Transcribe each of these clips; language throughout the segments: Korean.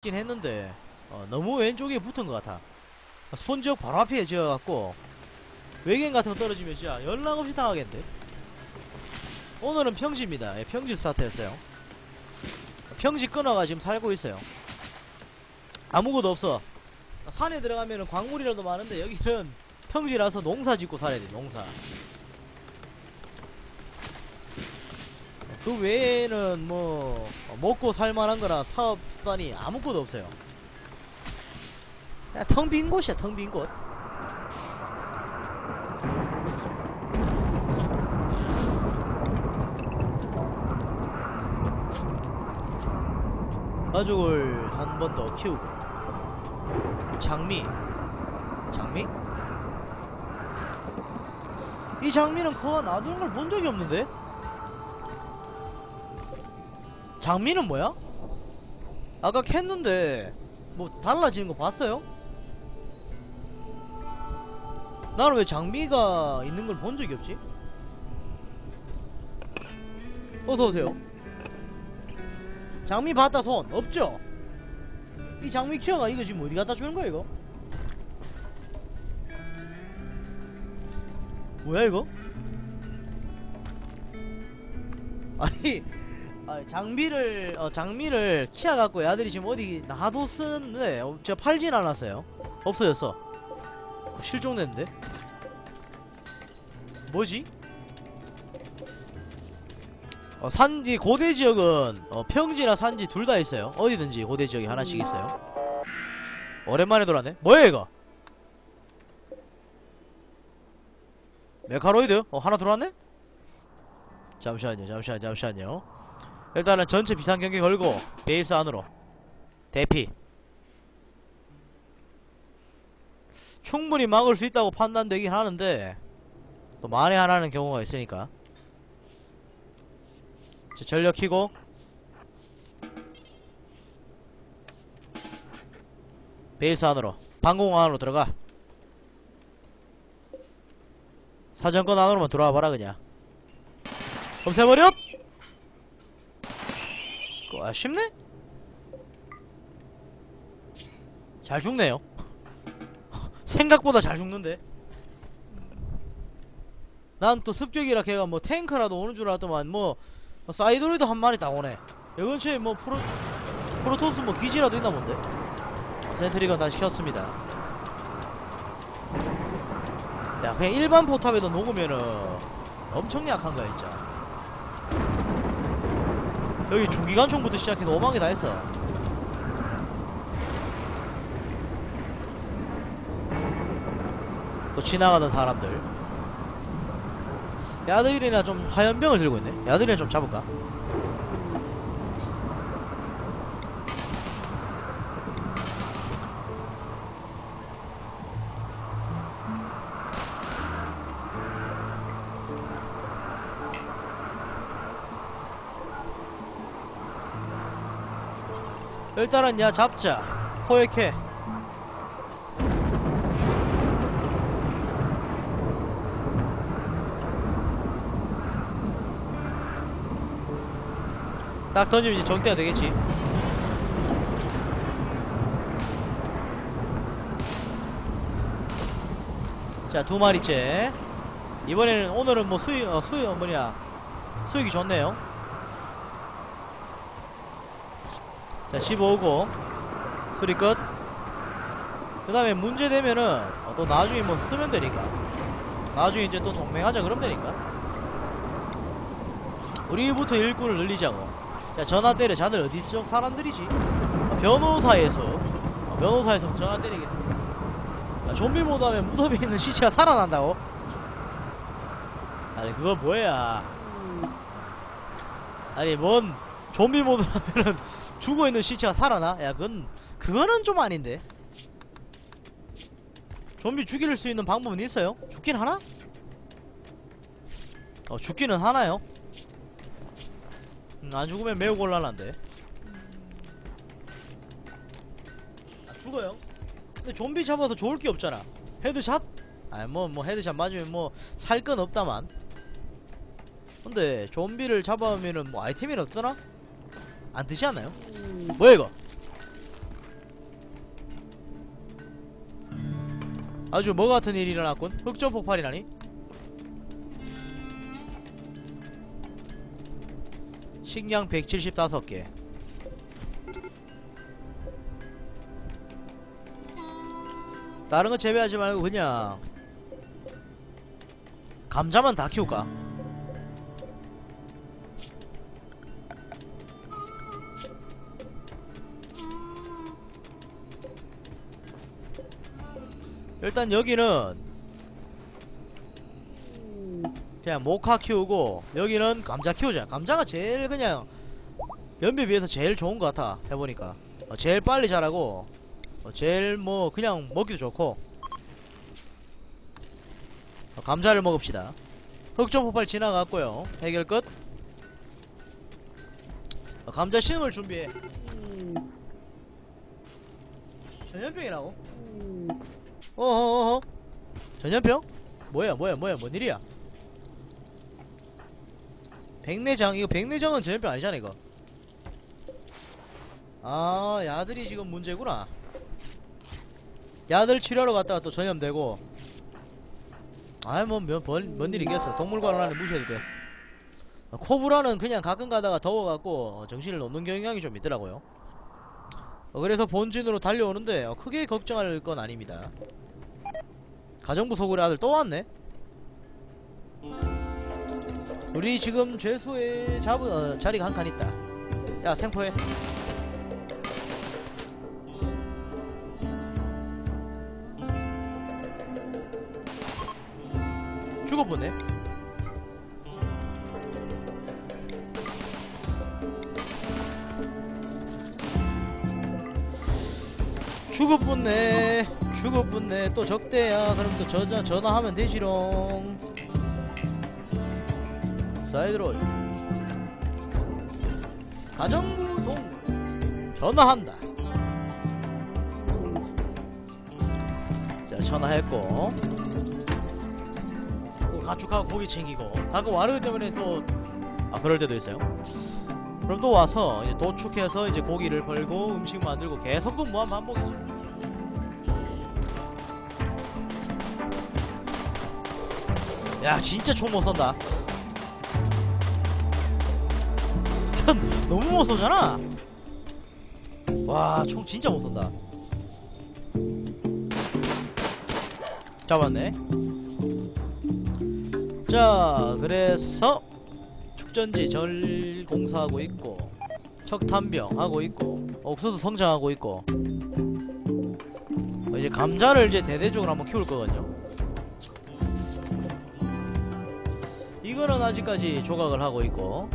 긴 했는데 어, 너무 왼쪽에 붙은 것 같아. 스폰 지역 바로 앞에 지어갖고 외계인 같은 거 떨어지면 진짜 연락 없이 당하겠는데? 오늘은 평지입니다. 예, 평지 스타트였어요. 평지 끊어가 지금 살고 있어요. 아무것도 없어. 산에 들어가면 광물이라도 많은데 여기는 평지라서 농사 짓고 살아야 돼 농사 그 외에는 뭐 어, 먹고 살만한 거나 사업 수단이 아무것도 없어요. 그냥 텅 빈 곳이야 텅 빈 곳. 가족을 한 번 더 키우고 장미 장미? 이 장미는 커 놔두는 걸 본 적이 없는데? 장미는 뭐야? 아까 캤는데 뭐 달라지는 거 봤어요? 나는 왜 장미가 있는 걸 본 적이 없지? 어서오세요 장미 봤다 손 없죠? 이 장미 키워가 이거 지금 어디 갖다 주는 거야 이거? 뭐야 이거? 아니 아, 장비를 어, 장미를 키워 갖고 야들이 지금 어디 놔뒀었는데 어, 제가 팔진 않았어요. 없어졌어. 어, 실종됐는데? 뭐지? 어, 산지 고대 지역은 어, 평지나 산지 둘 다 있어요. 어디든지 고대 지역이 하나씩 있어요. 오랜만에 돌았네. 뭐야 이거? 메카로이드? 어 하나 들어왔네? 잠시만요, 잠시만요, 잠시만요. 일단은 전체 비상 경계 걸고 베이스 안으로 대피. 충분히 막을 수 있다고 판단되긴 하는데 또 만에 하나는 경우가 있으니까. 자, 전력 키고. 베이스 안으로 방공 안으로 들어가. 사정권 안으로만 들어와 봐라 그냥. 없애버려! 아 쉽네? 잘 죽네요. 생각보다 잘 죽는데. 난 또 습격이라 걔가 뭐 탱크라도 오는 줄 알았더만 뭐 사이드로이드 한 마리 딱 오네. 여 근처에 뭐 프로 프로토스 뭐 기지라도 있나 본데. 센트리건 다시 켰습니다. 야 그냥 일반 포탑에도 녹으면은 엄청 약한 거야 진짜 여기 중기관총부터 시작해서 오만개 다 했어. 또 지나가던 사람들. 야들이나 좀 화염병을 들고 있네. 야들이나 좀 잡을까? 일단은 야 잡자. 포획해 딱 던지면 이제 적대가 되겠지. 자 두 마리째. 이번에는 오늘은 뭐 수익 어 수익 어 뭐냐. 수익이 좋네요 자 15고 수리 끝. 그 다음에 문제 되면은 어, 또 나중에 뭐 쓰면 되니까. 나중에 이제 또 동맹하자 그러면 되니까. 우리부터 일꾼을 늘리자고. 자 전화 때려. 자들 어디 쪽 사람들이지? 어, 변호사에서 어, 변호사에서 전화 때리겠습니다. 아, 좀비 모드 하면 무덤에 있는 시체가 살아난다고? 아니 그거 뭐야? 아니 뭔 좀비 모드 하면은 죽어있는 시체가 살아나? 야 그건 그거는 좀 아닌데 좀비 죽일 수 있는 방법은 있어요? 죽긴 하나? 어 죽기는 하나요? 음, 안 죽으면 매우 곤란한데 아, 죽어요 근데 좀비 잡아서 좋을 게 없잖아 headshot? 아뭐뭐 headshot 맞으면 뭐 살 건 없다만 근데 좀비를 잡아오면은 뭐 아이템이라도 뜨나? 안 뜨지 않나요? 뭐야 이거? 아주 뭐 같은 일이 일어났군. 흑점 폭발이라니. 식량 175개. 다른 거 재배하지 말고 그냥 감자만 다 키울까? 일단 여기는 그냥 모카 키우고 여기는 감자 키우자. 감자가 제일 그냥 연비에 비해서 제일 좋은 것 같아 해보니까. 어, 제일 빨리 자라고 어, 제일 뭐 그냥 먹기도 좋고. 어, 감자를 먹읍시다. 흑점 폭발 지나갔고요. 해결 끝. 어, 감자 심을 준비해. 전염병이라고? 어어어어. 전염병? 뭐야 뭐야 뭐야 뭔 일이야? 백내장 이거 백내장은 전염병 아니잖아 이거. 아 야들이 지금 문제구나. 야들 치료하러 갔다가 또 전염되고. 아이 뭐뭔 일이겠어. 동물관 안에 무시해도 돼. 어, 코브라는 그냥 가끔 가다가 더워갖고 어, 정신을 놓는 경향이 좀 있더라고요. 어, 그래서 본진으로 달려오는데 어, 크게 걱정할 건 아닙니다 가정부 소굴의 아들 또 왔네. 우리 지금 죄수의 잡은 어, 자리가 한 칸 있다. 야 생포해. 죽어보네 죽어보네. 죽어보네. 또 적대야. 그럼 또 전화, 전화하면 되지롱. 사이드롤 가정부 동. 전화한다. 자 전화했고. 또 가축하고 고기 챙기고. 가끔 와르기 때문에 또 아 그럴 때도 있어요 그럼 또 와서 이제 도축해서 이제 고기를 걸고 음식 만들고 계속 그 무한 반복이지 야 진짜 총 못 쏜다. 너무 못 쏘잖아. 와 총 진짜 못 쏜다. 잡았네. 자 그래서 축전지 절 공사하고 있고 척탄병 하고 있고 옥수수 성장하고 있고 어, 이제 감자를 이제 대대적으로 한번 키울 거거든요. 이거는 아직까지 조각을 하고 있고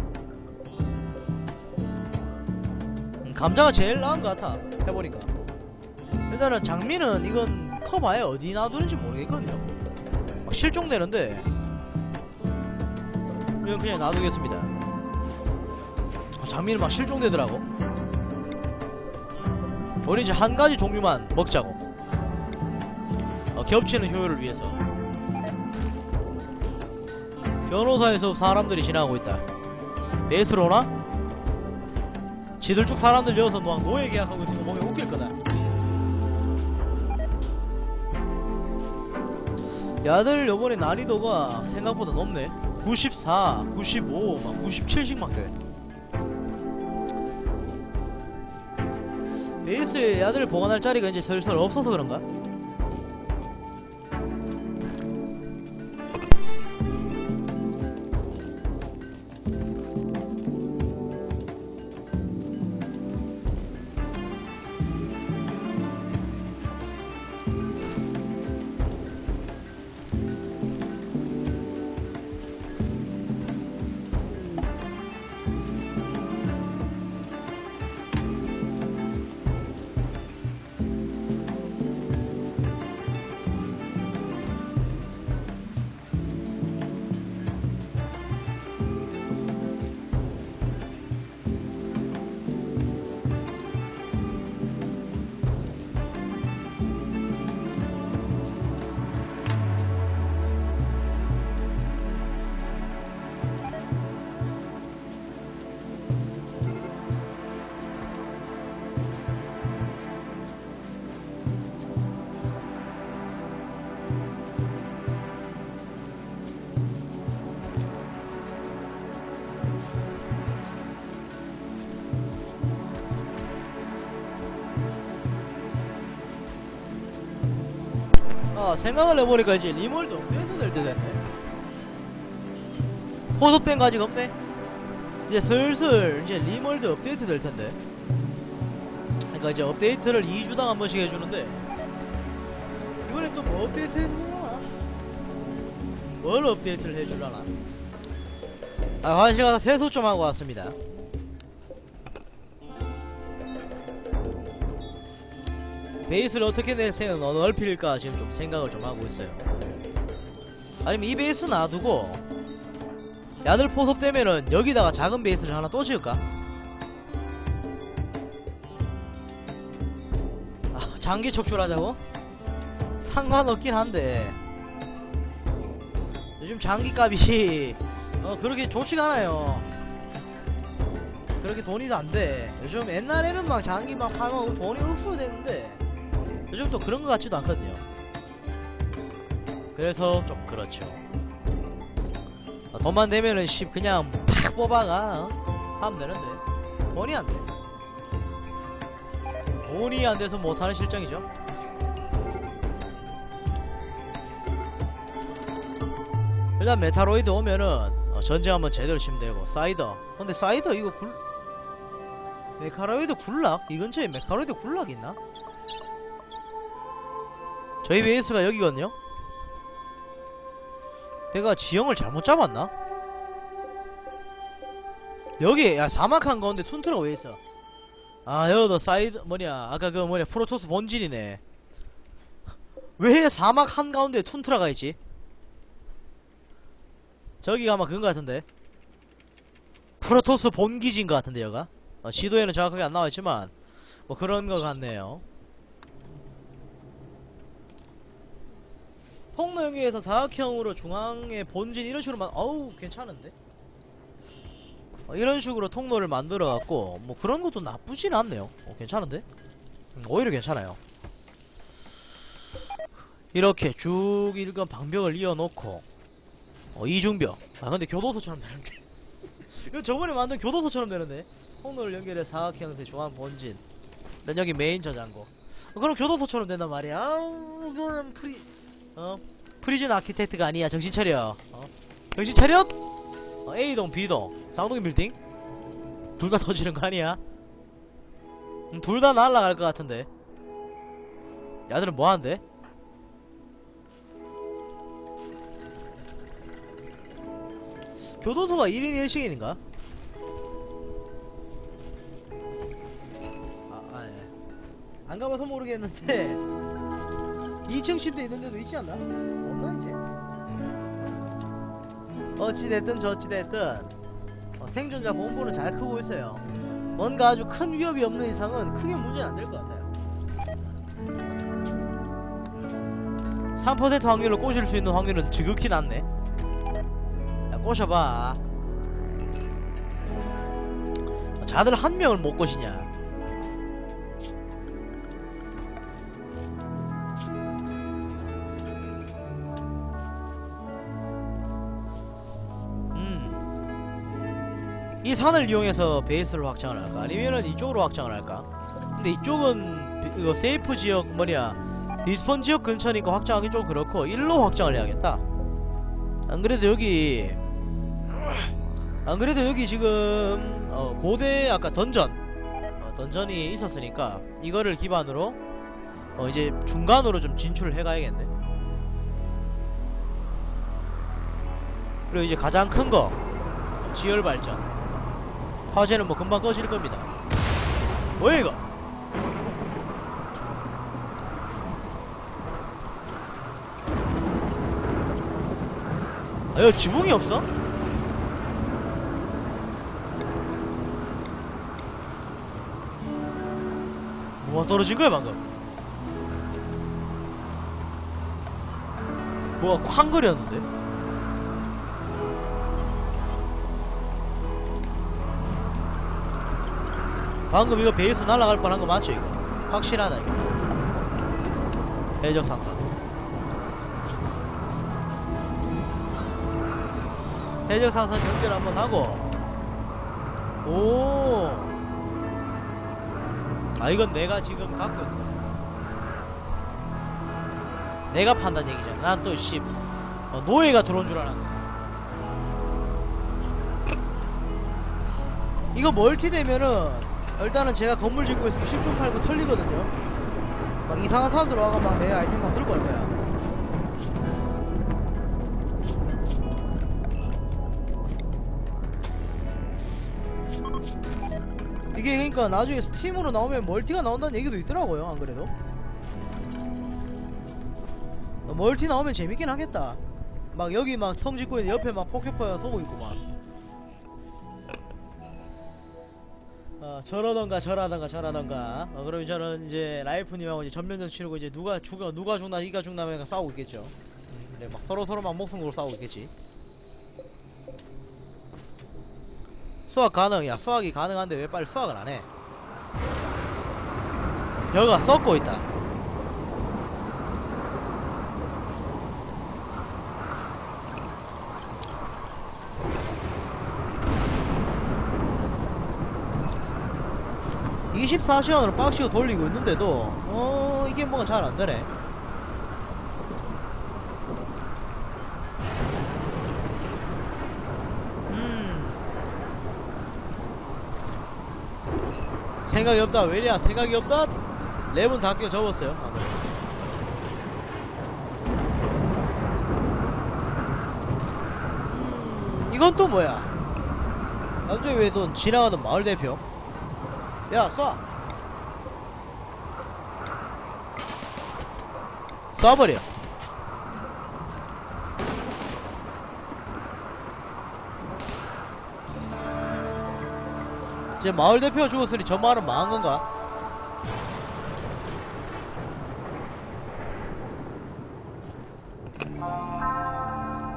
음, 감자가 제일 나은 것 같아 해보니까. 일단은 장미는 이건 커봐야 어디 놔두는지 모르겠거든요. 막 실종되는데 이건 그냥 놔두겠습니다. 어, 장미는 막 실종되더라고. 우리 이제 한 가지 종류만 먹자고. 어, 겹치는 효율을 위해서. 변호사에서 사람들이 지나가고 있다. 오나? 지들 쪽 사람들 여어서 막 노예 계약하고 있는 거 보면 웃길 거다. 야들 요번에 난이도가 생각보다 높네 94, 95, 막 97씩 막 돼. 베이스에 야들을 보관할 자리가 이제 슬슬 없어서 그런가? 아 생각을 해보니까 이제 RimWorld 업데이트 될 때 됐네. 호섭된 거 아직 없네. 이제 슬슬 이제 RimWorld 업데이트 될 텐데. 그러니까 이제 업데이트를 2주당 한 번씩 해주는데. 이번에 또 뭐 업데이트 해주려나? 뭘 업데이트를 해주려나? 아 화장실 가서 세수 좀 하고 왔습니다 베이스를 어떻게 내 세- 넓힐까 지금 좀 생각을 좀 하고 있어요. 아니면 이 베이스 놔두고 야들 포섭 되면은 여기다가 작은 베이스를 하나 또 지을까? 아, 장기 척출하자고? 상관없긴 한데 요즘 장기값이 어 그렇게 좋지가 않아요. 그렇게 돈이 안 돼. 요즘 옛날에는 막 장기 막 팔면 돈이 흡수가 되는데 요즘 또 그런 것 같지도 않거든요. 그래서 좀 그렇죠. 어, 돈만 되면은 씨 그냥 팍 뽑아가 어? 하면 되는데 돈이 안 돼. 돈이 안 돼서 못하는 실정이죠. 일단 mechanoid 오면은 어, 전쟁 한번 제대로 치면 되고 Scyther. 근데 Scyther 이거 굴 mechanoid 군락? 이 근처에 mechanoid 군락 있나? 저희 베이스가 여기거든요? 내가 지형을 잘못 잡았나? 여기 야 사막 한가운데 툰드라가 왜 있어 아 여기도 사이드 뭐냐 아까 그 뭐냐 프로토스 본진이네 왜 사막 한가운데 툰트라가 있지? 저기가 아마 그건 것 같은데 프로토스 본기지인 것 같은데 여가 어, 시도에는 정확하게 안 나와있지만 뭐 그런 것 같네요 통로 연계에서 사각형으로 중앙에 본진 이런 식으로 만 어우 괜찮은데? 어, 이런 식으로 통로를 만들어 갖고 뭐 그런 것도 나쁘진 않네요. 어, 괜찮은데? 음, 오히려 괜찮아요. 이렇게 쭉 일간 방벽을 이어놓고 어, 이중벽. 아 근데 교도소처럼 되는데. 이거 저번에 만든 교도소처럼 되는데. 통로를 연결해 사각형한테 중앙 본진. 난 여기 메인 저장고. 어, 그럼 교도소처럼 된단 말이야. 아우 이거는 프리 어? Prison Architect가 아니야. 정신 차려. 어? 정신 차려? 어, A동 B동. 쌍둥이 빌딩? 둘 다 터지는 거 아니야? 음, 둘다 날라갈 것 같은데. 야들은 뭐 하는데? 교도소가 1인 1식인인가? 아, 아, 예. 안 가봐서 모르겠는데 2층 침대 있는 데도 있지 않나? 없나 이제? 어찌됐든 저찌됐든 어, 생존자 본부는 잘 크고 있어요. 뭔가 아주 큰 위협이 없는 이상은 크게 문제는 안 될 것 같아요. 3% 확률로 꼬실 수 있는 확률은 지극히 낮네. 야 꼬셔봐. 어, 자들 한 명을 못 꼬시냐 산을 이용해서 베이스를 확장을 할까? 아니면은 이쪽으로 확장을 할까? 근데 이쪽은 비- 이거 safe 지역 뭐냐 respawn 지역 근처니까 확장하기 좀 그렇고 일로 확장을 해야겠다. 안 그래도 여기 안 그래도 여기 지금 어, 고대 아까 던전 어, dungeon이 있었으니까 이거를 기반으로 어, 이제 중간으로 좀 진출을 해가야겠네. 그리고 이제 가장 큰거 지열 발전. 화재는 뭐 금방 꺼질 겁니다. 뭐야 이거? 아 여기 지붕이 없어? 뭐가 떨어진 거야 방금? 뭐가 쾅 거렸는데? 방금 이거 베이스 날아갈 뻔한 거 맞죠 이거? 확실하다 이거 해적 상사 해적 상사 연결 한번 하고 오. 아 이건 내가 지금 갖고 있는 거야. 내가 판단 얘기잖아 난 또씨 어, 노예가 들어온 줄 알았네 이거 멀티 되면은 일단은 제가 건물 짓고 있으면 10초 팔고 털리거든요. 막 이상한 사람들 와가 막 내 아이템 막 들고 갈 거야 이게 그러니까 나중에 스팀으로 나오면 멀티가 나온다는 얘기도 있더라고요 안 그래도. 어, multi 나오면 재밌긴 하겠다. 막 여기 막 성 짓고 있는 옆에 막 포켓퍼 쏘고 있고 막 저러던가 저라던가 저라던가. 어, 그러면 저는 이제 라이프님하고 이제 전면전 치르고 이제 누가 죽어 누가 죽나 이가 죽나 면 싸우고 있겠죠. 음, 네, 막 서로 서로 막 목숨 걸고 싸우고 있겠지. 수확 가능 야. 수확이 가능한데 왜 빨리 수확을 안해? 벼가 썩고 있다 (24시간으로) 빡시고 돌리고 있는데도 어 이게 뭐가 잘 안되네. 음. 생각이 없다 왜냐 생각이 없다. 랩은 다 끼워 접었어요 방금. 음, 이건 또 뭐야? 갑자기 왜또 지나가던 마을 대표 야 쏴. 쏴버려. 이제 마을 대표가 죽었으니 저 마을은 망한 건가?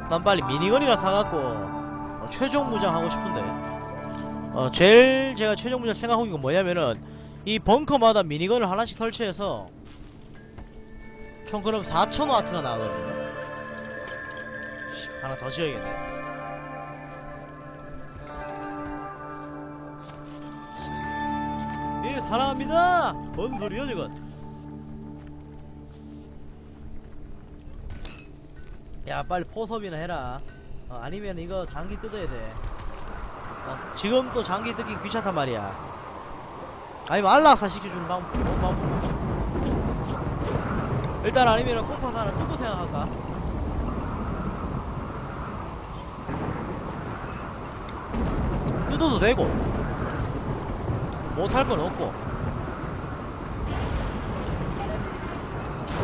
난 빨리 미니건이나 사갖고 어, 최종 무장 하고 싶은데 어 제일 제가 최종 무장 생각하는 건 뭐냐면은 이 벙커마다 미니건을 하나씩 설치해서 총 그럼 4,000와트가 나거든요. 씨, 하나 더 지어야겠네. 예 사랑합니다. 뭔 소리야 저건? 야 빨리 포섭이나 해라. 어, 아니면 이거 장기 뜯어야 돼 어, 지금 또 장기 뜯기 귀찮단 말이야. 아니면 안락사 시켜주는 방법 좋은 방법? 일단 아니면 콩파스 하나 뜯고 생각할까? 뜯어도 되고 못할 건 없고.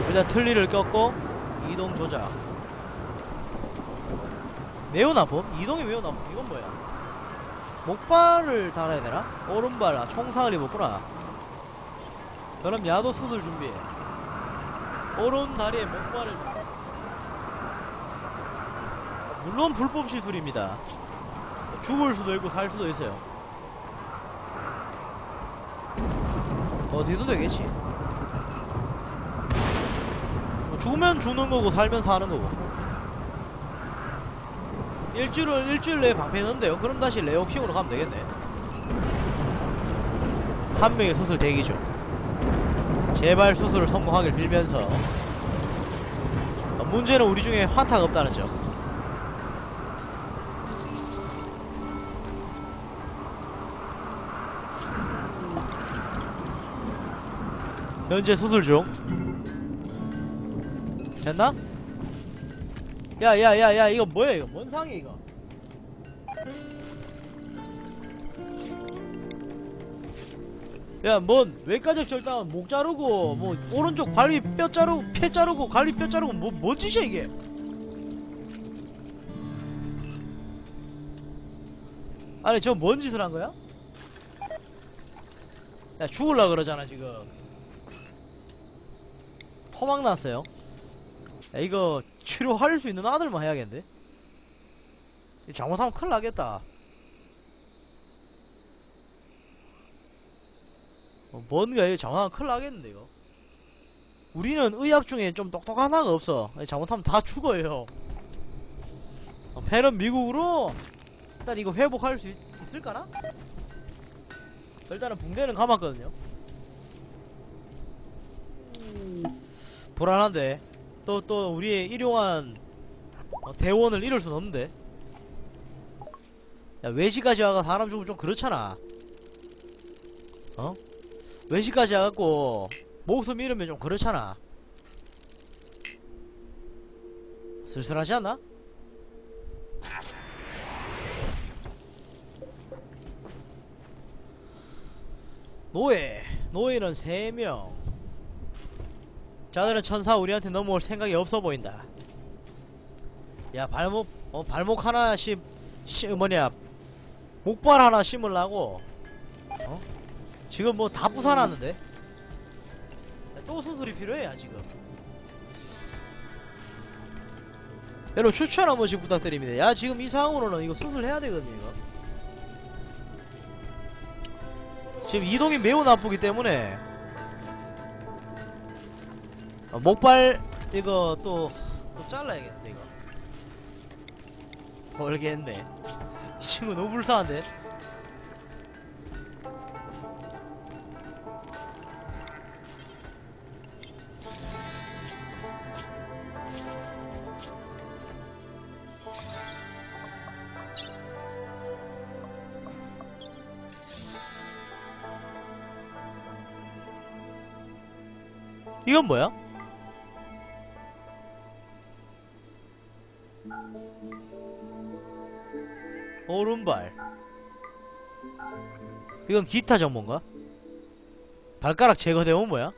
일단 틀니를 꼈고 이동 조작. 매우 나쁨? 이동이 매우 나쁨? 이건 뭐야 목발을 달아야 되나? 오른발 아 총상을 입었구나. 그럼 야도 수술 준비해. 오른 다리에 목발을. 물론 불법 시술입니다. 죽을 수도 있고 살 수도 있어요. 어디도 되겠지? 뭐 죽으면 죽는 거고 살면 사는 거고 일주일 일주일 내에 방패 넣는데요. 그럼 다시 레오 킹으로 가면 되겠네. 한 명의 수술 대기 중. 제발 수술을 성공하길 빌면서. 어, 문제는 우리 중에 화타가 없다는 점. 현재 수술 중. 됐나? 야야야야 이거 뭐야 이거? 뭔 상이야 이거? 야뭔 외과적 절단 목 자르고 뭐 오른쪽 발위 뼈 자르고 폐 자르고 갈비 뼈 자르고 뭐뭔 짓이야 이게? 아니 저 뭔 짓을 한 거야? 야 죽을라 그러잖아 지금. 토막 났어요. 야 이거 치료할 수 있는 아들만 해야겠는데? 잘못하면 큰일 나겠다. 어, 뭔가 이거 잘못하면 큰일 나겠는데, 이거. 우리는 의학 중에 좀 똑똑한 하나가 없어. 잘못하면 다 죽어요. 어, 패는 미국으로 일단 이거 회복할 수 있, 있을까나? 일단은 붕대는 감았거든요. 불안한데. 또 또 우리의 일용한 어, 대원을 잃을 순 없는데 야 외지까지 와가 사람 죽으면 좀 그렇잖아 어? 외지까지 와갖고 목숨 잃으면 좀 그렇잖아 쓸쓸하지 않나? 노예 노예는 3명 자들은 천사 우리한테 넘어올 생각이 없어 보인다. 야 발목 어 발목 하나 심, 시 뭐냐 목발 하나 심으려고 어? 지금 뭐 다 부사놨는데? 야, 또 수술이 필요해 야 지금 여러분 추천 한 번씩 부탁드립니다. 야 지금 이 상황으로는 이거 수술해야 되거든요 이거. 지금 이동이 매우 나쁘기 때문에 어, 목발 이거 또, 또 잘라야겠는데 이거. 모르겠네. 이 친구 너무 불쌍한데? 이건 뭐야? 오른발. 이건 기타 정보인가? 발가락 제거되면 뭐야?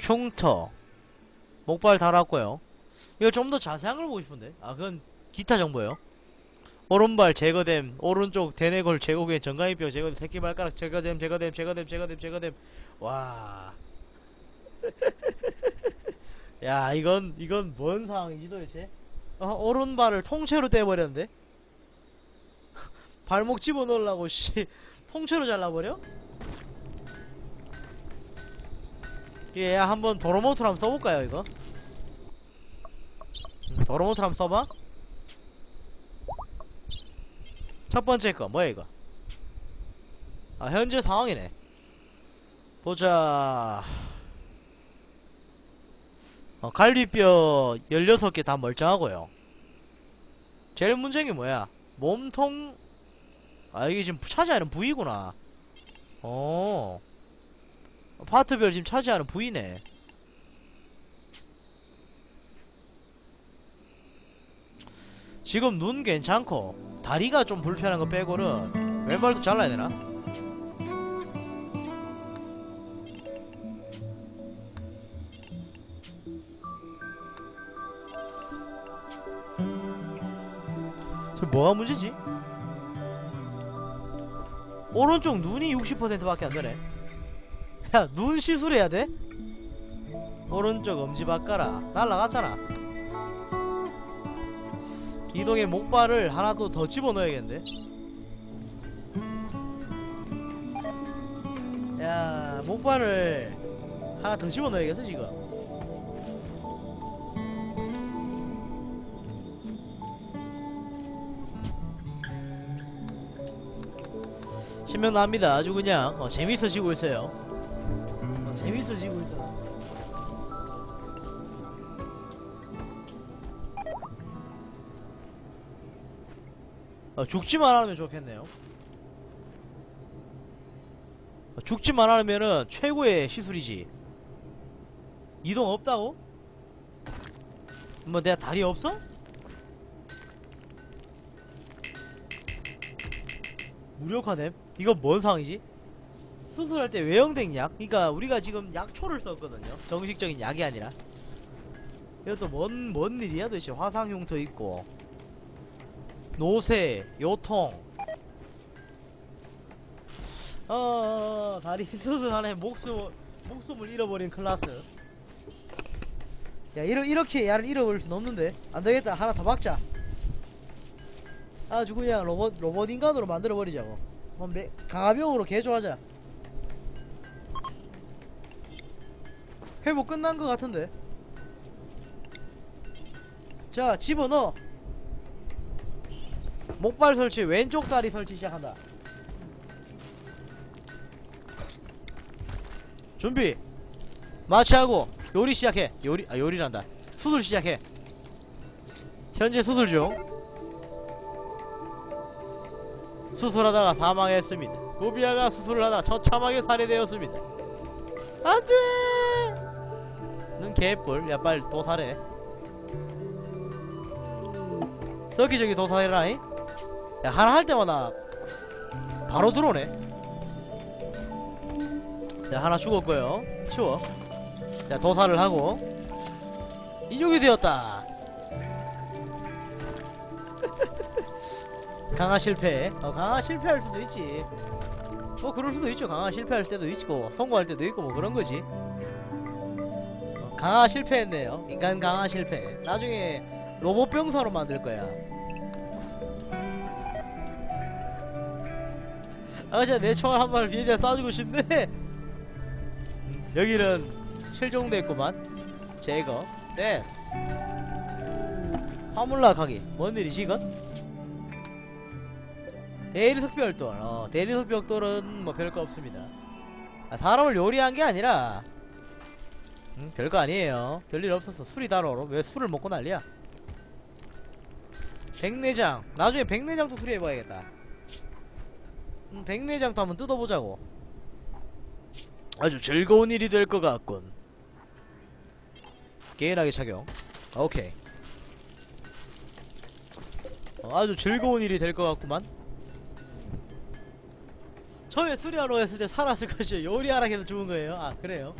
흉터. 목발 달았고요. 이거 좀 더 자세한 걸 보고 싶은데. 아 그건 기타 정보요. 오른발 제거됨. 오른쪽 대뇌골 제거된 정강이뼈 제거됨. 새끼발가락 제거됨 제거됨 제거됨 제거됨 제거됨. 와. 야 이건 이건 뭔 상황이지 도대체 어, 오른발을 통째로 떼버렸는데 발목 집어넣으려고 씨 통째로 잘라버려? 예 한번 도로모트로 한번 써볼까요 이거? 음, 도로모트로 한번 써봐 첫 번째 거 뭐야 이거? 아 현재 상황이네. 보자. 어, 갈비뼈 16개 다 멀쩡하고요. 제일 문제인 게 뭐야? 몸통 아 이게 지금 차지하는 부위구나. 어. 파트별 지금 차지하는 부위네. 지금 눈 괜찮고 다리가 좀 불편한 거 빼고는 왼발도 잘라야 되나? 뭐가 문제지? 오른쪽 눈이 60%밖에 안 되네. 야, 눈 시술해야 돼? 오른쪽 엄지발가락 날라갔잖아. 이동의 목발을 하나 더, 더 집어넣어야겠는데? 야, 목발을 하나 더 집어넣어야겠어, 지금. 신명 납니다. 아주 그냥 어, 재밌어지고 있어요. 어, 재밌어지고 있어. 어, 죽지만 않으면 좋겠네요. 어, 죽지만 않으면은 최고의 시술이지. 이동 없다고? 뭐 내가 다리 없어? 무력화됨? 이건 뭔 상황이지? 수술할 때 외형된 약? 그니까 우리가 지금 약초를 썼거든요. 정식적인 약이 아니라. 이것도 뭔, 뭔 일이야 도대체 화상 흉터 있고 노세, 요통 어, 다리 수술하네 목숨, 목숨을 잃어버린 클라스 야 이러, 이렇게 야를 잃어버릴 순 없는데 안되겠다 하나 더 박자 아주 그냥 로봇, 로봇 인간으로 만들어버리자고 한번 매- 강화병으로 개조하자. 회복 끝난 것 같은데. 자 집어넣어. 목발 설치 왼쪽 다리 설치 시작한다. 준비. 마취하고 요리 시작해. 요리 아 요리란다. 수술 시작해. 현재 수술 중 수술하다가 사망했습니다. 고비아가 수술을 하다 처참하게 살해되었습니다. 안돼! 는 개뿔 야 빨리 도살해. 서기 저기 도살해라잉? 야 하나 할 때마다 바로 들어오네. 자 하나 죽었고요. 치워. 자 도살을 하고 인육이 되었다 강화 실패. 어 강화 실패할 수도 있지. 뭐 그럴 수도 있죠. 강화 실패할 때도 있고 성공할 때도 있고 뭐 그런 거지. 어, 강화 실패했네요. 인간 강화 실패. 나중에 로봇 병사로 만들 거야. 아 진짜 내 총알 한 발을 비에다 쏴주고 싶네. 음, 여기는 실종됐구만. 제거. 됐어. 화물락 하기. 뭔 일이지 이건? 대리석별돌 어 대리석별돌은 뭐 별거 없습니다. 아, 사람을 요리한 게 아니라 음, 별거 아니에요. 별일 없었어 술이 달아오러 왜 술을 먹고 난리야? 백내장. 나중에 백내장도 수리해봐야겠다. 음, 백내장도 한번 뜯어보자고. 아주 즐거운 일이 될 것 같군. 게일하게 착용. 오케이. 어, 아주 즐거운 일이 될 것 같구만 처음에 수리하러 했을 때 살았을 것이요 요리하라 해서 죽은 거예요. 아 그래요?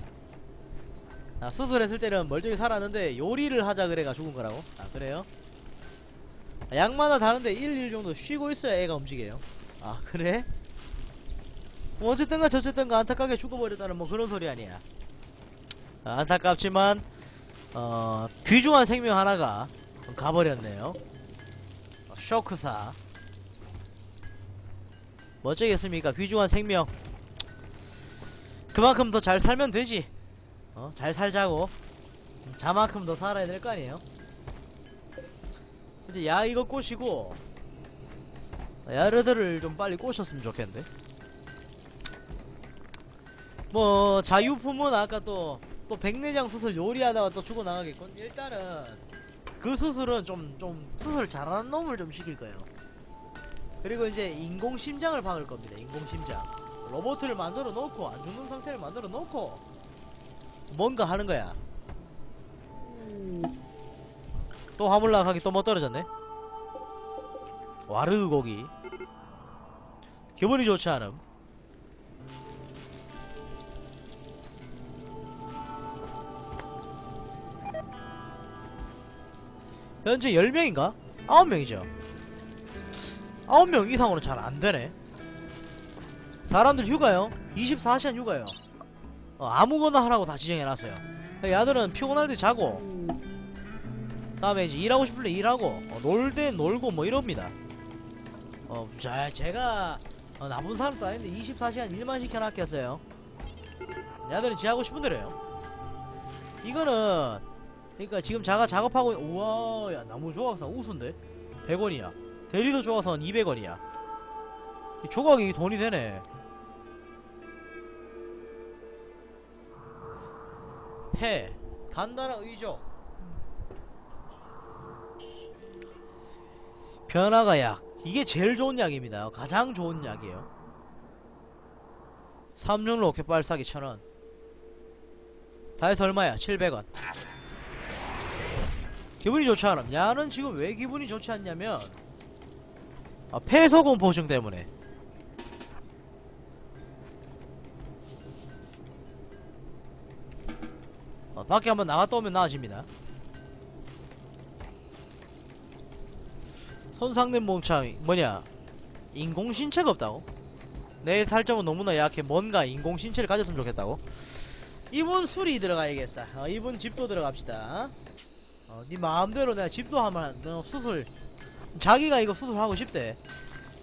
아 수술했을 때는 멀쩡히 살았는데 요리를 하자 그래가 죽은 거라고? 아 그래요? 아, 양마다 다른데 1, 1 정도 쉬고 있어야 애가 움직여요. 아 그래? 뭐 어쨌든가 저쨌든가 안타깝게 죽어버렸다는 뭐 그런 소리 아니야. 아, 안타깝지만 어 귀중한 생명 하나가 가버렸네요. 어, 쇼크사. 뭐 어쩌겠습니까? 귀중한 생명. 그만큼 더 잘 살면 되지. 어? 잘 살자고. 자만큼 더 살아야 될 거 아니에요? 이제 야 이거 꼬시고 야르들을 좀 빨리 꼬셨으면 좋겠는데. 뭐 자유품은 아까 또 또 백내장 수술 요리하다가 또 죽어나가겠군. 일단은 그 수술은 좀 좀 수술 잘하는 놈을 좀 시킬 거예요 그리고 이제 인공심장을 박을 겁니다. 인공심장. 로봇을 만들어 놓고 안 죽는 상태를 만들어 놓고 뭔가 하는 거야. 또 화물락하기 또 뭐 떨어졌네? 와르 고기. 기분이 좋지 않음. 현재 10명인가? 9명이죠 9명 이상으로 잘 안되네. 사람들 휴가요? 24시간 휴가요. 어, 아무거나 하라고 다 지정해놨어요. 야들은 피곤할 때 자고 다음에 이제 일하고 싶을 때 일하고 어, 놀때 놀고 뭐 이럽니다. 어, 자, 제가 어, 나쁜 사람도 아닌데 24시간 일만 시켜놨겠어요. 야들은 지 하고 싶은 대로요. 이거는 그러니까 지금 자가 작업하고 있- 우와 야 나무 조각상 우수인데? 100원이야 대리도 조각상은 200원이야. 이 조각이 돈이 되네. 폐 간단한 의족 변화가 약 이게 제일 좋은 약입니다. 가장 좋은 약이에요. 3중 로켓 발사기 1000원. 다 해서 얼마야? 700원. 기분이 좋지 않음. 야는 지금 왜 기분이 좋지 않냐면 아, 폐소공포증 때문에. 어, 밖에 한번 나갔다 오면 나아집니다. 손상된 몸참 뭐냐? 인공신체가 없다고? 내 살점은 너무나 약해. 뭔가 인공신체를 가졌으면 좋겠다고? 이분 술이 들어가야겠다. 어, 이분 집도 들어갑시다. 어, 네 마음대로 내가 집도 하면 너 수술 자기가 이거 수술하고 싶대.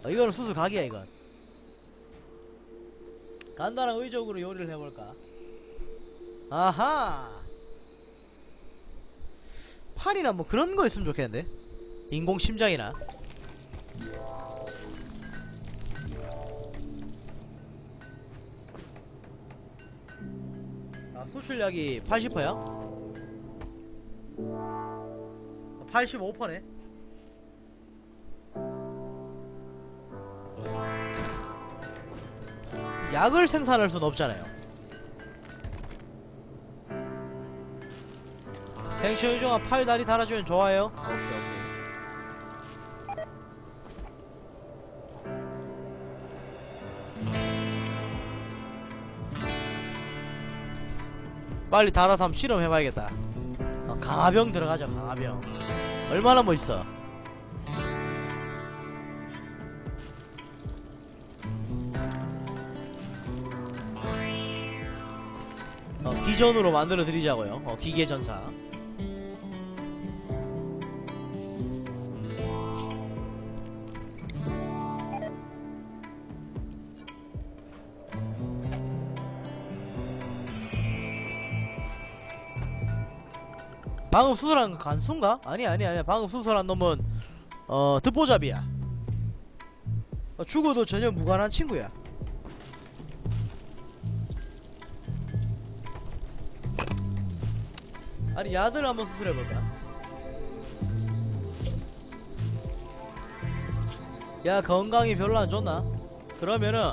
어, 이거는 수술 각이야 이건. 간단한 의적으로 요리를 해볼까? 아하! 팔이나 뭐 그런 거 있으면 좋겠는데? 인공 심장이나. 수출력이 80%야? 85%네 약을 생산할 순 없잖아요. 생쇼 중아 팔 다리 달아주면 좋아요. 오케이 오케이. 빨리 달아서 한번 실험해봐야겠다. 어, 강화병 들어가자 강화병. 얼마나 멋있어 어, 기전으로 만들어 드리자고요. 어, 기계 전사. 방금 수술한 건 간수인가? 아니 아니 아니. 방금 수술한 놈은 어 듣보잡이야. 어, 죽어도 전혀 무관한 친구야 아니 야들 한번 수술해볼까? 야 건강이 별로 안 좋나? 그러면은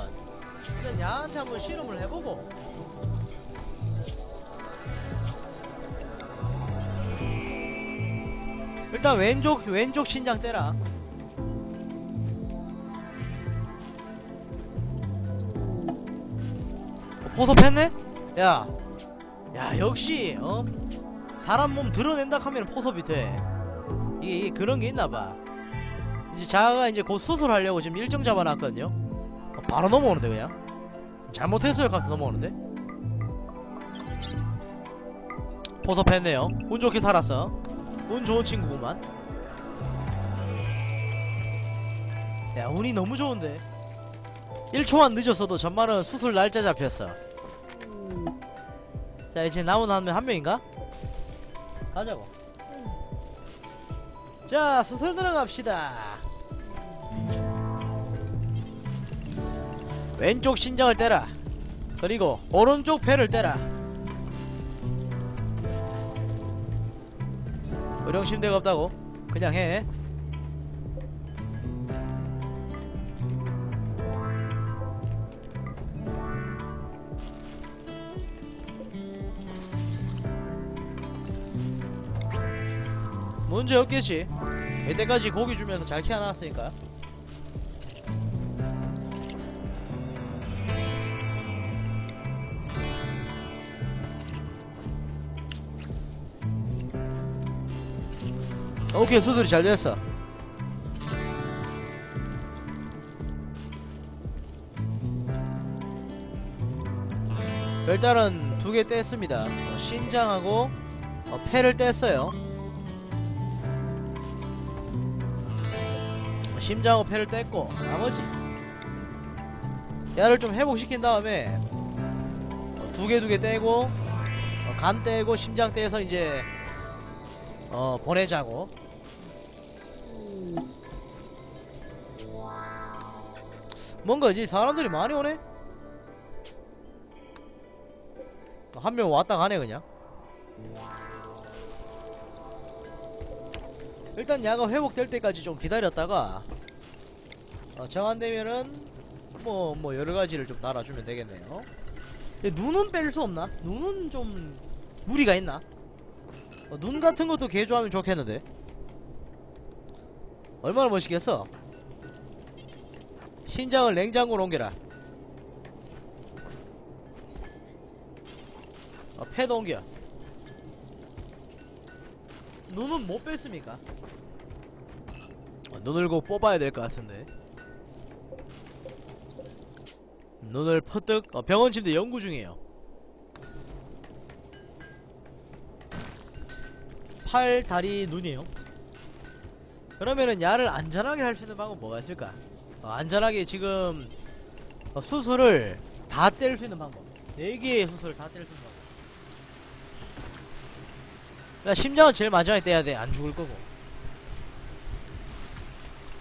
일단 야한테 한번 실험을 해보고 일단 왼쪽 왼쪽 신장 떼라. 어, 포섭했네? 야, 야 역시 어 사람 몸 드러낸다 하면 포섭이 돼. 이게, 이게 그런 게 있나봐. 이제 자가 이제 곧 수술하려고 지금 일정 잡아놨거든요. 어, 바로 넘어오는데 그냥. 잘못했어요 가서 넘어오는데. 포섭했네요. 운 좋게 살았어. 운 좋은 친구구만. 야, 운이 너무 좋은데. 1초만 늦었어도 전말은 수술 날짜 잡혔어. 자, 이제 남은 한명 한 명인가? 가자고. 자, 수술 들어갑시다. 왼쪽 신장을 떼라. 그리고 오른쪽 배를 떼라. 의령심대가 없다고? 그냥 해. 문제 없겠지. 이때까지 고기 주면서 잘 키워놨으니까. 오케이 수술이 잘 됐어 일단은 두개 뗐습니다 어, 신장하고 어, 폐를 뗐어요 심장하고 폐를 뗐고 나머지 야를 좀 회복시킨 다음에 두 개 두개 떼고 어, 간 떼고 심장 떼서 이제 어 보내자고. 뭔가 이제 사람들이 많이 오네? 한 명 왔다 가네 그냥 일단 야가 회복될 때까지 좀 기다렸다가 어, 정안되면은 뭐뭐 여러 가지를 좀 달아주면 되겠네요. 눈은 뺄 수 없나? 눈은 좀 무리가 있나? 어, 눈 같은 것도 개조하면 좋겠는데. 얼마나 멋있겠어? 신장을 냉장고로 옮겨라. 어, 패도 옮겨 눈은 못 뺐습니까? 어, 눈을 꼭 뽑아야 될 것 같은데 눈을 퍼뜩 어, 병원 침대 연구 중이에요 팔, 다리, 눈이에요. 그러면은 야를 안전하게 할 수 있는 방법 뭐가 있을까? 어, 안전하게 지금 어, 수술을 다뗄수 있는 방법. 4개의 수술을 다뗄수 있는 나 심장은 제일 마지막에 떼야 돼. 안 죽을 거고.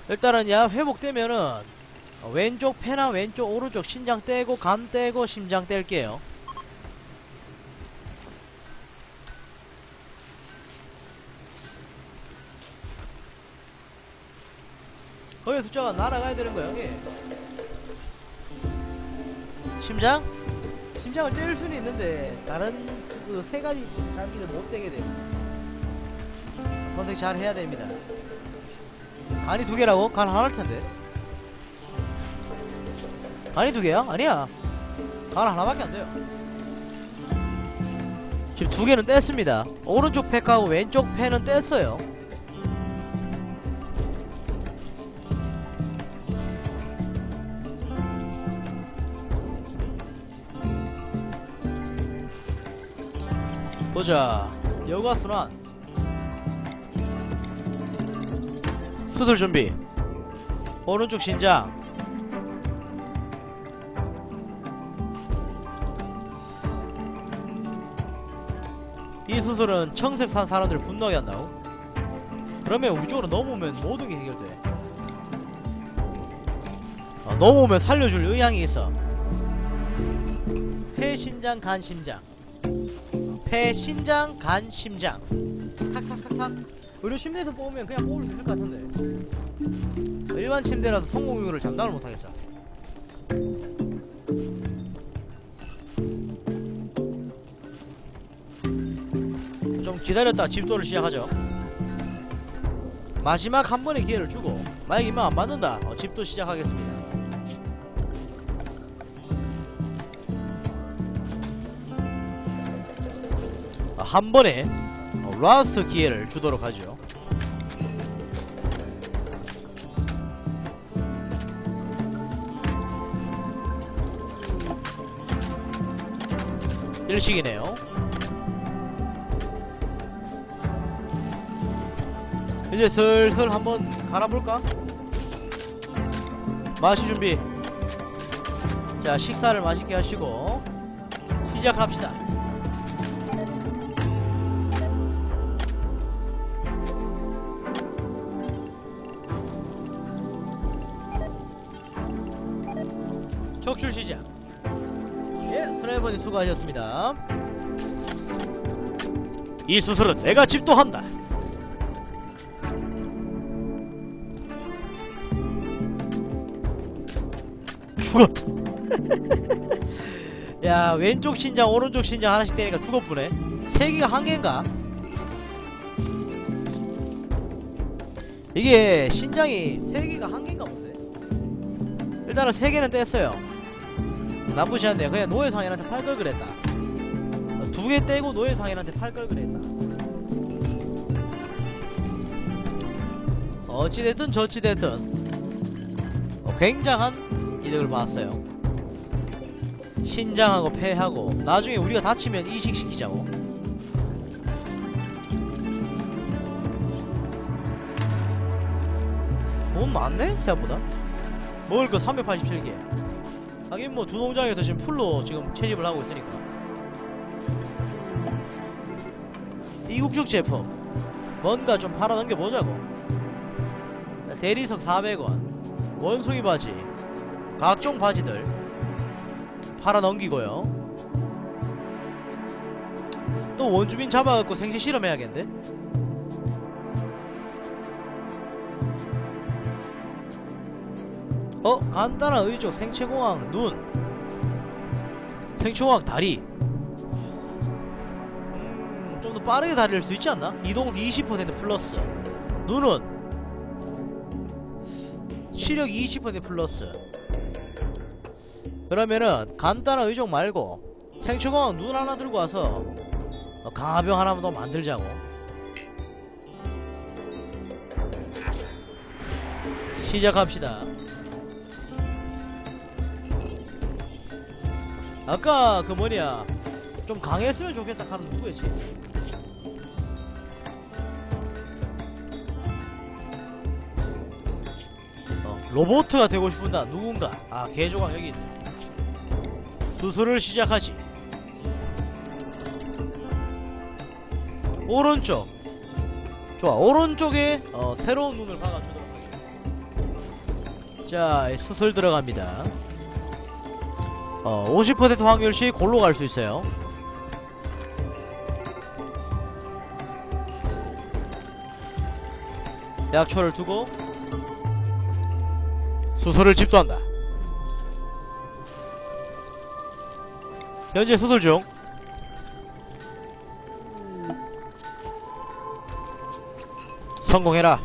일단은 야 회복되면은 어, 왼쪽 패나 왼쪽 오른쪽 심장 떼고 간 떼고 심장 뗄게요. 거기 숫자가 날아가야 되는 거야 여기. 심장? 심장을 때릴 수는 있는데 다른 그 세 가지 장기를 못 떼게 돼요. 선택 잘 해야 됩니다. 간이 두 개라고? 간 하나일 텐데. 간이 두 개야? 아니야. 간 하나밖에 안 돼요. 지금 두 개는 뗐습니다. 오른쪽 팩하고 왼쪽 펜은 뗐어요 보자. 여가순환. 수술 준비. 오른쪽 신장? 이 수술은 청색 산 사람들을 분노하게 한다고? 그러면 쪽으로 넘어오면 모든 게 해결돼. 어, 넘어오면 살려줄 의향이 있어. 폐신장 간심장 폐, 신장, 간, 심장. 탁탁탁탁. 의료 침대에서 뽑으면 그냥 뽑을 수 있을 것 같은데. 일반 침대라서 성공률을 장담을 못하겠어. 좀 기다렸다 집도를 시작하죠. 마지막 한 번의 기회를 주고 만약 이만 안 받는다 어, 집도 시작하겠습니다. 한 번에 어, last 기회를 주도록 하죠. 일식이네요. 이제 슬슬 한번 갈아볼까? 마시 준비. 자, 식사를 맛있게 하시고 시작합시다. 척출 시작. 예, 스나이버님 수고하셨습니다. 이 수술은 내가 집도한다. 죽었다. 야, 왼쪽 신장, 오른쪽 신장 하나씩 때니까 죽었구네. 세 개가 한 개인가? 이게 신장이 세 개가 한 개인가 본데. 일단은 세 개는 뗐어요. 나쁘지 않네요. 그냥 노예상인한테 팔 걸 그랬다. 두 개 떼고 노예상인한테 팔 걸 그랬다. 어찌됐든 저찌됐든 어, 굉장한 이득을 봤어요. 신장하고 폐하고 나중에 우리가 다치면 이식시키자고. 돈 많네 생각보다. 먹을 거 387개. 하긴 뭐 두 농장에서 지금 풀로 지금 채집을 하고 있으니까. 이국적 제품 뭔가 좀 팔아 넘겨보자고. 대리석 400원, 원숭이 바지, 각종 바지들 팔아 넘기고요. 또 원주민 잡아갖고 생시 실험해야겠는데? 어? 간단한 의족 생체공학 눈. 생체공학 다리. 음, 좀 더 빠르게 달릴 수 있지 않나? 이동 20% 플러스. 눈은? 시력 20% 플러스. 그러면은 간단한 의족 말고 생체공학 눈 하나 들고 와서 어, 강화병 하나 더 만들자고. 시작합시다 아까 그 뭐냐 좀 강했으면 좋겠다. 하는 누구였지? 어, 로보트가 되고 싶은다. 누군가? 아 개조각 여기 있네. 수술을 시작하지. 오른쪽. 좋아 오른쪽에 어, 새로운 눈을 박아주도록 하겠습니다 자 수술 들어갑니다 어, 50% 확률 시 골로 갈 수 있어요. 약초를 두고 수술을 집도한다. 현재 수술 중. 성공해라.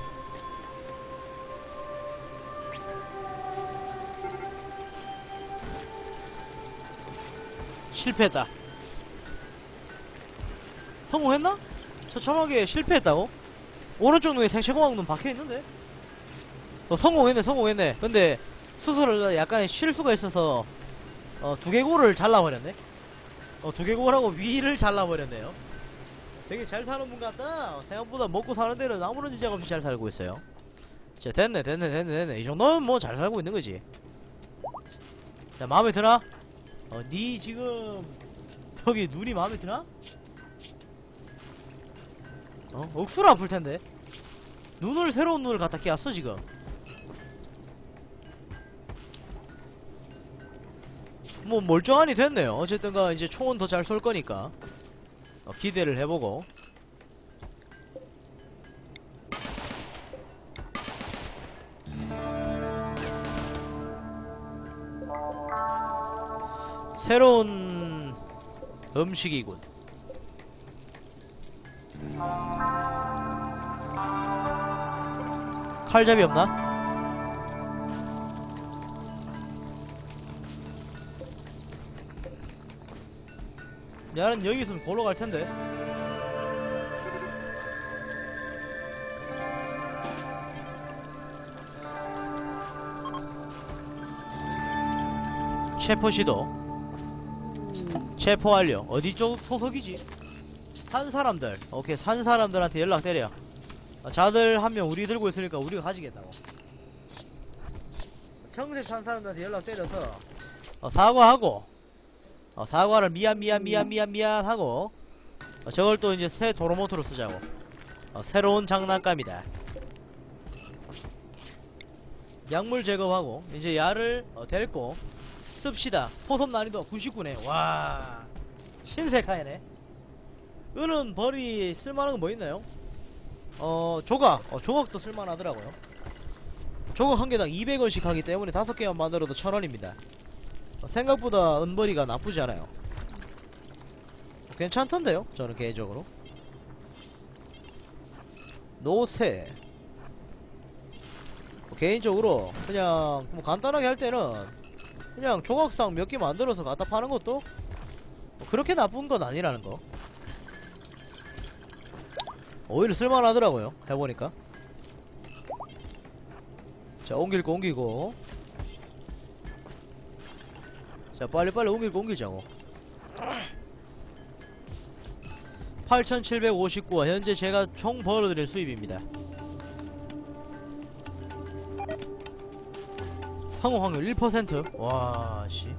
실패했다. 성공했나? 처참하게 실패했다고? 오른쪽 눈에 생체공학 눈 박혀있는데? 어, 성공했네, 성공했네. 근데 수술을 약간의 실수가 있어서 어, 두개골을 잘라버렸네? 어, 두개골하고 위를 잘라버렸네요. 되게 잘 사는 분 같다. 어, 생각보다 먹고 사는 데는 아무런 지장 없이 잘 살고 있어요. 자, 됐네, 됐네, 됐네, 됐네. 이 정도면 뭐 잘 살고 있는 거지. 자, 마음에 드나? 어, 니 지금 저기 눈이 마음에 드나? 어? 억수로 아플 텐데. 눈을 새로운 눈을 갖다 끼웠어 지금. 뭐 멀쩡하니 됐네요. 어쨌든가 이제 총은 더 잘 쏠 거니까 어, 기대를 해보고. 새로운 음식이군. 칼잡이 없나? 야는 여기 있으면 골로 갈 텐데. 체포 시도. 체포 완료. 어디 쪽 소속이지? 산 사람들. 오케이, 산 사람들한테 연락 때려. 어, 자들 한 명 우리 들고 있으니까 우리가 가지겠다고. 청색 산 사람들한테 연락 때려서 어, 사과하고 어, 사과를 미안 미안 미안 미안 미안 하고 어, 저걸 또 이제 새 도로모토로 쓰자고 어, 새로운 장난감이다 약물 제거하고 이제 야를 어, 데리고 씁시다 포섭 난이도 99네 와 신세카이네 은은 벌이 쓸만한 거 뭐 있나요? 어 조각 어 조각도 쓸만하더라고요 조각 한 개당 200원씩 하기 때문에 다섯 개만 만들어도 1000원입니다 생각보다 은벌이가 나쁘지 않아요. 괜찮던데요? 저는 개인적으로. 노세. 개인적으로 그냥 뭐 간단하게 할 때는 그냥 조각상 몇 개 만들어서 갖다 파는 것도 뭐 그렇게 나쁜 건 아니라는 거. 오히려 쓸만하더라고요. 해보니까. 자, 옮길 거 옮기고. 자 빨리빨리 옮길고 옮기자고 8759원 현재 제가 총 벌어들인 수입입니다 성공 확률 1% 와씨.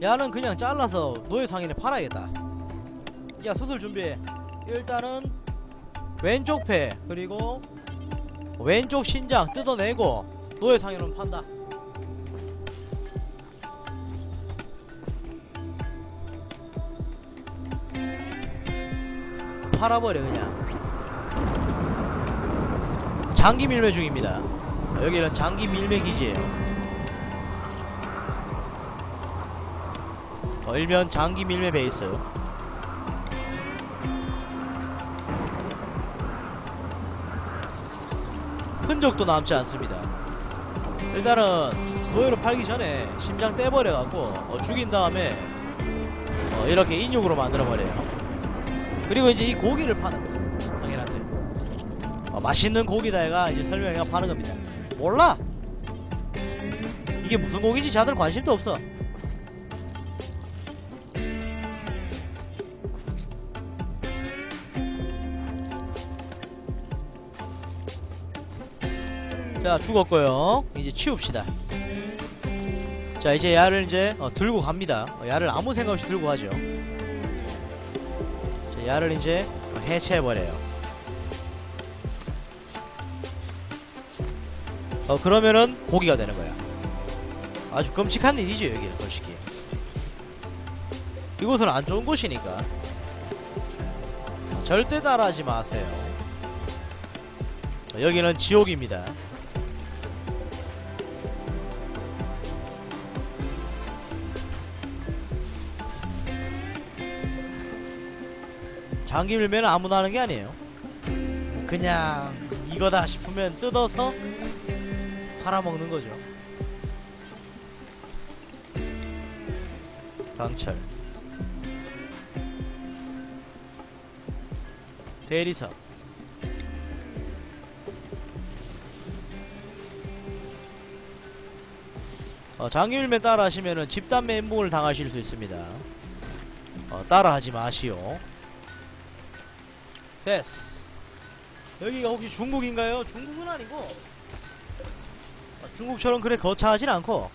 야는 그냥 잘라서 노예상인에 팔아야겠다. 야 수술 준비해. 일단은 왼쪽 배 그리고 왼쪽 신장 뜯어내고 노예상인은 판다. 팔아버려 그냥. 장기 밀매 중입니다. 여기는 장기 밀매 기지예요 어, 일면 장기 밀매 베이스 흔적도 남지 않습니다 일단은 노예로 팔기 전에 심장 떼버려갖고 어, 죽인 다음에 어, 이렇게 인육으로 만들어버려요 그리고 이제 이 고기를 파는 거예요. 상인한테. 어, 맛있는 고기다 해가 이제 설명해가 파는 겁니다. 몰라! 이게 무슨 고기인지 자들 관심도 없어. 자, 죽었고요. 이제 치웁시다. 자, 이제 야를 이제 어, 들고 갑니다. 어, 야를 아무 생각 없이 들고 가죠. 야를 이제 해체해버려요 어 그러면은 고기가 되는 거야 아주 끔찍한 일이죠 여기는 솔직히 이곳은 안 좋은 곳이니까 절대 따라하지 마세요 여기는 지옥입니다 장기 밀매는 아무나 하는 게 아니에요. 그냥 이거다 싶으면 뜯어서 팔아먹는 거죠. 강철. 대리석. 어, 장기밀매 따라 하시면은 집단 멘붕을 당하실 수 있습니다. 어, 따라 하지 마시오. 됐어. 여기가 혹시 중국인가요? 중국은 아니고 어, 중국처럼 그래 거창하진 않고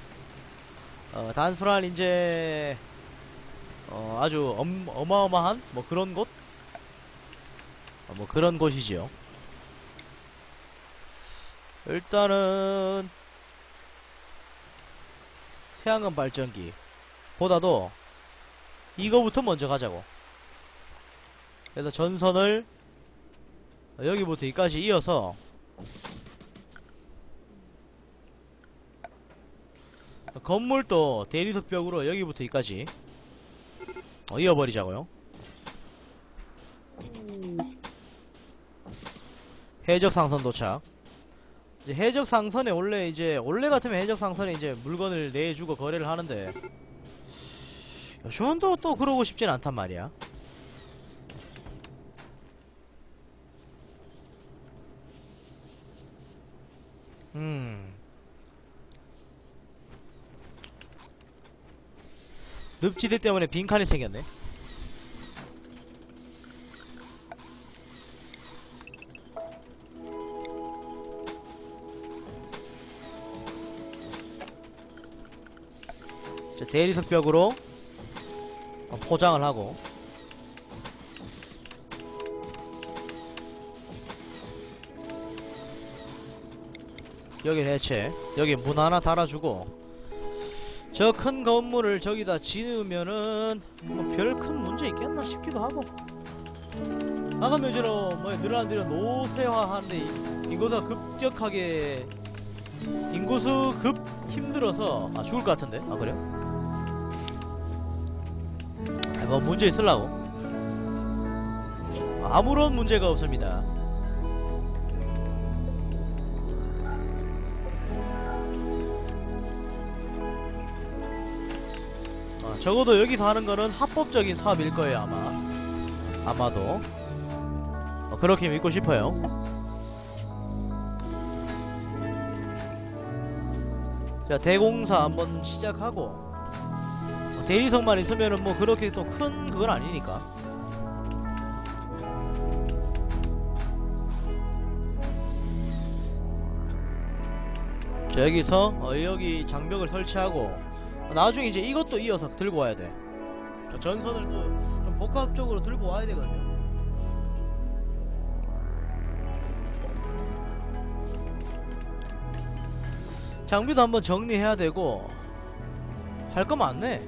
어, 단순한 이제 어, 아주 엄, 어마어마한 뭐 그런 곳? 어, 뭐 그런 곳이지요. 일단은 태양광 발전기 보다도 이거부터 먼저 가자고. 그래서 전선을 여기부터 여기까지 이어서 건물도 대리석 벽으로 여기부터 여기까지 어, 이어버리자고요. 해적 상선 도착. 이제 해적 상선에 원래 이제 원래 같으면 해적 상선에 이제 물건을 내주고 거래를 하는데 요즘은 또, 또 그러고 싶진 않단 말이야. 음. 늪지대 때문에 빈칸이 생겼네. 자, 대리석 벽으로 어, 포장을 하고 여기 해체. 여기 문 하나 달아주고 저 큰 건물을 저기다 지으면은 뭐 별 큰 문제 있겠나 싶기도 하고. 아까 요즘은 뭐 늘어난 대로 노쇠화 하는데 이- 이거다 급격하게 인구수 급 힘들어서. 아 죽을 것 같은데? 아 그래요? 아, 뭐 문제 있을라고. 아무런 문제가 없습니다 적어도 여기서 하는 거는 합법적인 사업일 거예요 아마. 아마도. 어, 그렇게 믿고 싶어요. 자 대공사 한번 시작하고 어, 대리석만 있으면은 뭐 그렇게 또 큰 그건 아니니까. 자 여기서 어, 여기 장벽을 설치하고 어, 나중에 이제 이것도 이어서 들고 와야 돼. 자, 전선을 또 좀 복합적으로 들고 와야 되거든요. 장비도 한번 정리해야 되고 할 거 많네.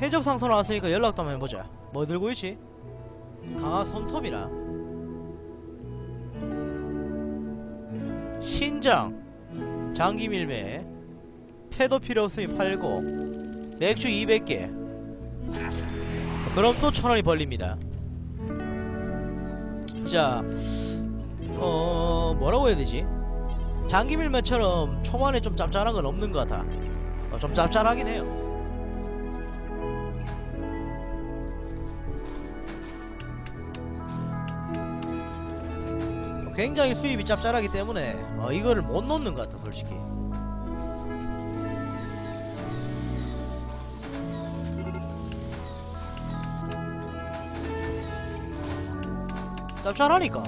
해적 상선 왔으니까 연락도 한번 해보자. 뭐 들고 있지? 강화 손톱이랑 신장 장기 밀매 패도 필요 없으니 팔고 맥주 200개. 그럼 또 천원이 벌립니다. 자 어... 뭐라고 해야 되지? 장기 밀매처럼 초반에 좀 짭짤한 건 없는 것 같아. 어, 좀 짭짤하긴 해요. 어, 굉장히 수입이 짭짤하기 때문에 어, 이거를 못 넣는 것 같아 솔직히 짭짤하니까.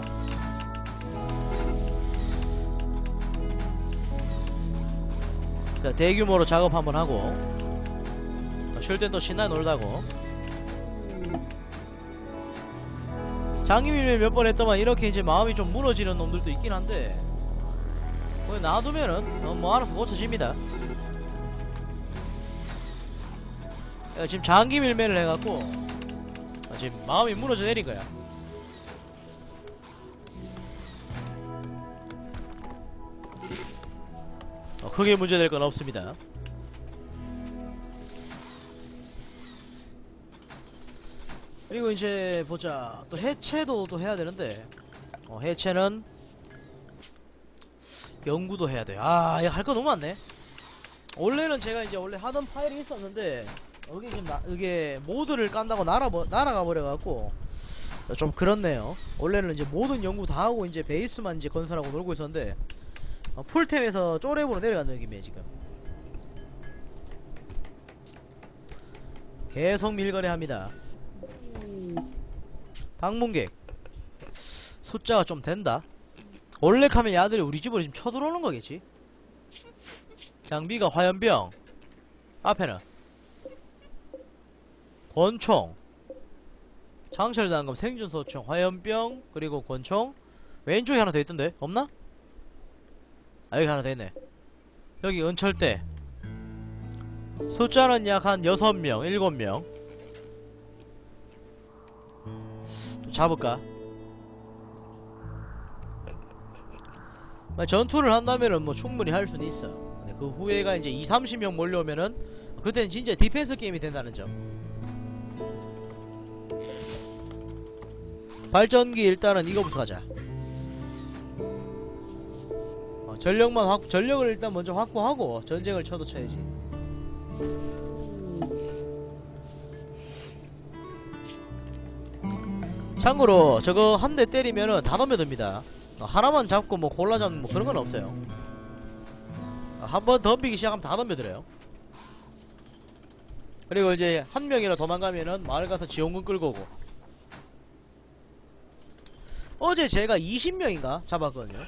자 대규모로 작업 한번 하고 어, 쉴땐또 신나게 놀다고. 장기밀매 몇번 했더만 이렇게 이제 마음이 좀 무너지는 놈들도 있긴 한데 뭐 놔두면은 어, 뭐 알아서 고쳐집니다. 야, 지금 장기 밀매를 해갖고 어, 지금 마음이 무너져 내린 거야 크게 문제될 건 없습니다 그리고 이제 보자 또 해체도 또 해야 되는데 어, 해체는 연구도 해야 돼. 아, 이거 할거 너무 많네. 원래는 제가 이제 원래 하던 파일이 있었는데 여기 지금 나, 이게 모드를 깐다고 날아 날아가 버려 갖고 좀 그렇네요. 원래는 이제 모든 연구 다 하고 이제 베이스만 이제 건설하고 놀고 있었는데 어, 풀템에서 쪼렙으로 내려간 느낌이에요 지금. 계속 밀거래 합니다. 방문객 숫자가 좀 된다. 원래 카면 야들이 우리 집으로 지금 쳐들어오는 거겠지? 장비가 화염병 앞에는 권총 장철단검 생존소총 화염병 그리고 권총 왼쪽에 하나 더 있던데 없나? 아 여기 하나 더 있네 여기 은철대 숫자는 약 한 6명 7명 또 잡을까? 뭐 전투를 한다면은 뭐 충분히 할 수는 있어. 근데 그 후에가 이제 2, 30명 몰려오면은 그때는 진짜 디펜스 게임이 된다는 점. 발전기 일단은 이거부터 가자. 전력만 확 전력을 일단 먼저 확보하고 전쟁을 쳐도 쳐야지. 참고로 저거 한 대 때리면은 다 덤벼듭니다. 어, 하나만 잡고 뭐 골라 잡는 뭐 그런 건 없어요. 한 번 덤비기 시작하면 다 덤벼들어요. 그리고 이제 한 명이라 도망가면은 마을 가서 지원군 끌고 오고. 어제 제가 20명인가 잡았거든요.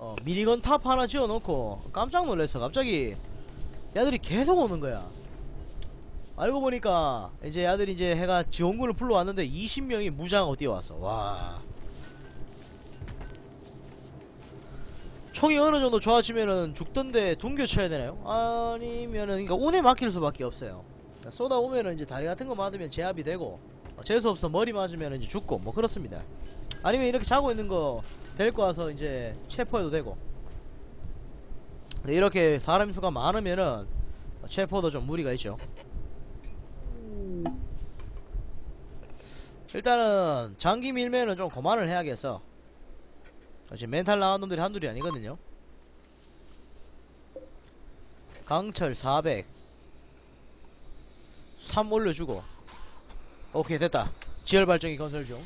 어, minigun 탑 하나 지어놓고 깜짝 놀랐어. 갑자기 야들이 계속 오는 거야. 알고 보니까 이제 야들이 이제 해가 지원군을 불러왔는데 20명이 무장하고 뛰어왔어. 와. 총이 어느 정도 좋아지면은 죽던데 동교 쳐야 되나요? 아니면은 그러니까 운에 맡길 수밖에 없어요. 그러니까 쏟아 오면은 이제 다리 같은 거 맞으면 제압이 되고 어, 재수 없어 머리 맞으면 이제 죽고 뭐 그렇습니다. 아니면 이렇게 자고 있는 거 데리고 와서 이제 체포해도 되고. 근데 이렇게 사람 수가 많으면은 체포도 좀 무리가 있죠. 일단은 장기 밀면은 좀 그만을 해야겠어. 어, 지금 멘탈 나간 놈들이 한둘이 아니거든요. 강철 400 3 올려주고 오케이 됐다 지열 발전기 건설 중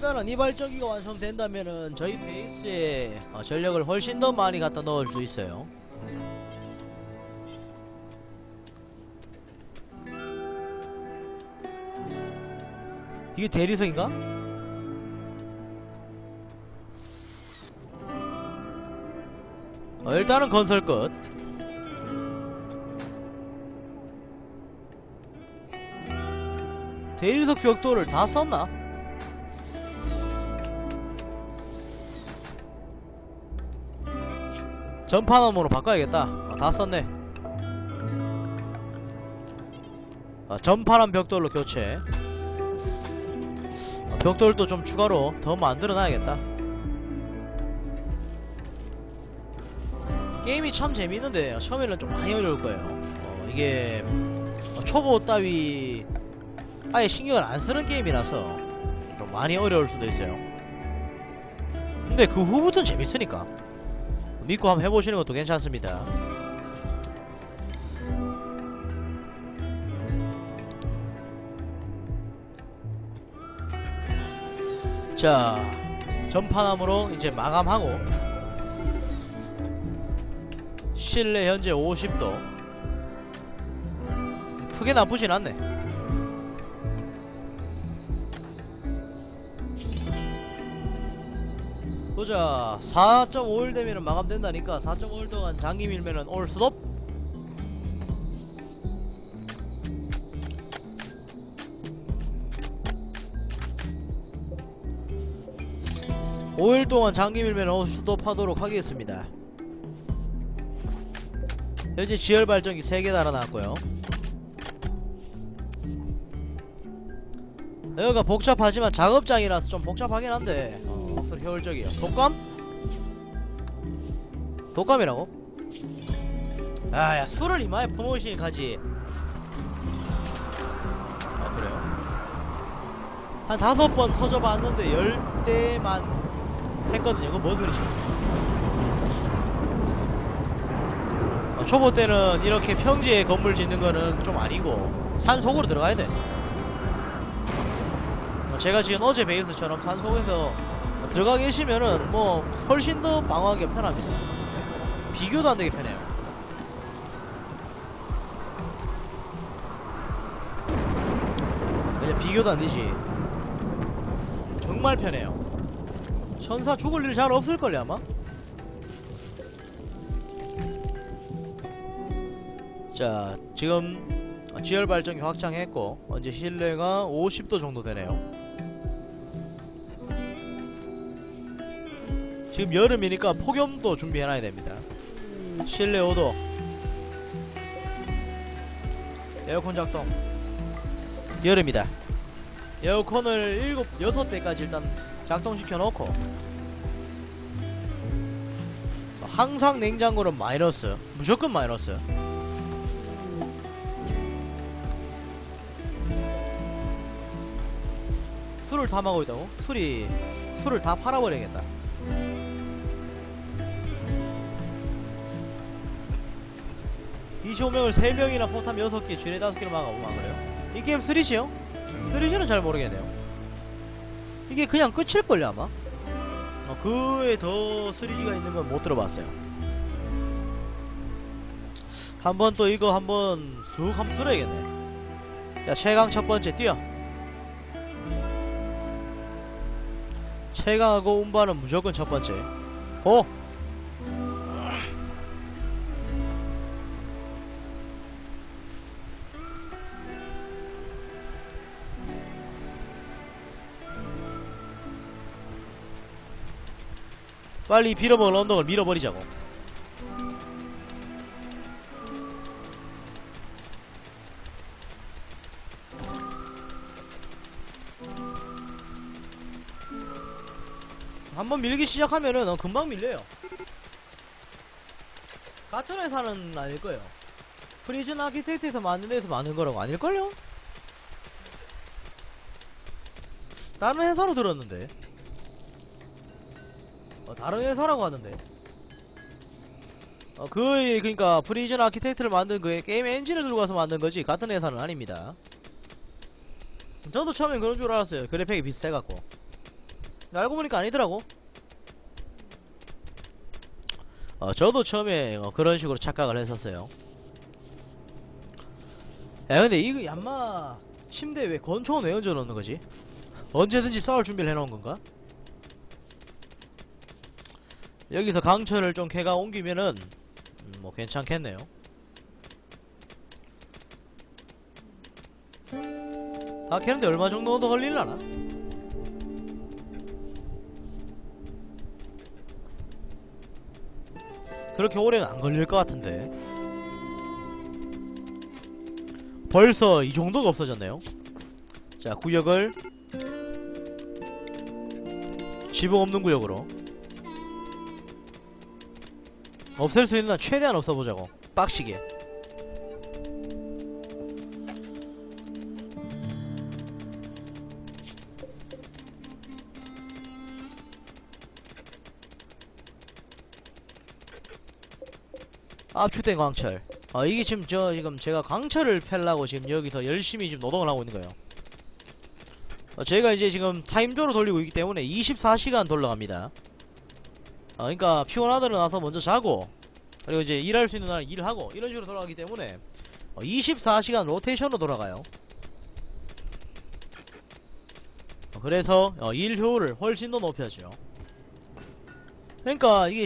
일단은 이 발전기가 완성된다면은 저희 베이스에 어, 전력을 훨씬 더 많이 갖다 넣을 수 있어요 이게 대리석인가? 어, 일단은 건설 끝. 대리석 벽돌을 다 썼나? 전파나무로 바꿔야겠다. 어, 다 썼네. 어, 전파란 벽돌로 교체. 어, 벽돌도 좀 추가로 더 만들어 놔야겠다. 게임이 참 재밌는데 처음에는 좀 많이 어려울 거예요. 어, 이게 어, 초보 따위 아예 신경을 안 쓰는 게임이라서 좀 많이 어려울 수도 있어요. 근데 그 후부터는 재밌으니까 믿고 한번 해보시는 것도 괜찮습니다. 자, 전파남으로 이제 마감하고 실내 현재 50도 크게 나쁘진 않네 보자 4.5일 되면 마감된다니까 4.5일 동안 장기 밀면은 올 수도 5일 동안 장기 밀면 올 수도 파도록 하겠습니다. 현재 지열 발전기 3개 달아놨고요. 여기가 복잡하지만 작업장이라서 좀 복잡하긴 한데 효율적이에요 독감? 독감이라고? 아야 술을 이마에 퍼모으시니 가지 아 그래요? 한 다섯 번 터져봤는데 열 대만 했거든요 그거 뭔 소리지 어, 초보 때는 이렇게 평지에 건물 짓는 거는 좀 아니고 산 속으로 들어가야 돼 어, 제가 지금 어제 베이스처럼 산 속에서 들어가 계시면은 뭐 훨씬 더 방어하기 편합니다. 비교도 안 되게 편해요. 그냥 비교도 안 되지. 정말 편해요. 천사 죽을 일 잘 없을걸요 아마? 자 지금 지열 발전기 확장했고 이제 실내가 50도 정도 되네요 지금 여름이니까 폭염도 준비해놔야 됩니다. 실내 5도. 에어컨 작동. 여름이다. 에어컨을 7, 6대까지 일단 작동시켜 놓고. 항상 냉장고는 마이너스. 무조건 마이너스. 술을 다 먹고 있다고? 술이 술을 다 팔아버려야겠다 (25명을) 3명이나 포탑 6개 쥐레 5개로 막아보면 그래요? 이 게임 3시요? 3시는 잘 모르겠네요 이게 그냥 끝일걸요 아마? 어, 그 외에 더 3G가 있는 건 못 들어봤어요 한번 또 이거 한번 쑥 한번 쓸어야겠네 자 최강 첫 번째 뛰어 최강하고 운반은 무조건 첫 번째 고! 빨리 빌어먹은 언덕을 밀어버리자고. 한번 밀기 시작하면은 어, 금방 밀려요. 같은 회사는 아닐 거예요. Prison Architect에서 만든 데서 만든 거라고 아닐걸요? 다른 회사로 들었는데 어, 다른 회사라고 하던데. 어, 그, 그니까, Prison Architect를 만든 그 게임 엔진을 들고 가서 만든 거지, 같은 회사는 아닙니다. 저도 처음엔 그런 줄 알았어요. 그래픽이 비슷해갖고. 알고 보니까 아니더라고. 어, 저도 처음에 어, 그런 식으로 착각을 했었어요. 야, 근데 이거 얌마 침대 왜 권총은 왜 얹어 놓는 거지? 언제든지 싸울 준비를 해놓은 건가? 여기서 강철을 좀 캐가 옮기면은 음, 뭐 괜찮겠네요. 아 캐는데 얼마 정도 더 걸릴라나? 그렇게 오래는 안 걸릴 것 같은데. 벌써 이 정도가 없어졌네요. 자 구역을 지붕 없는 구역으로 없앨 수 있는 한 최대한 없어보자고. 빡시게. 압축된 광철. 아 이게 지금 저 지금 제가 광철을 팰라고 지금 여기서 열심히 지금 노동을 하고 있는 거예요. 어, 제가 이제 지금 타임조로 돌리고 있기 때문에 24시간 돌아갑니다 어, 그러니까 피곤하더라 나서 먼저 자고 그리고 이제 일할 수 있는 날 일하고 이런 식으로 돌아가기 때문에 어, 24시간 로테이션으로 돌아가요. 어, 그래서 어, 일 효율을 훨씬 더 높여죠. 그러니까 이게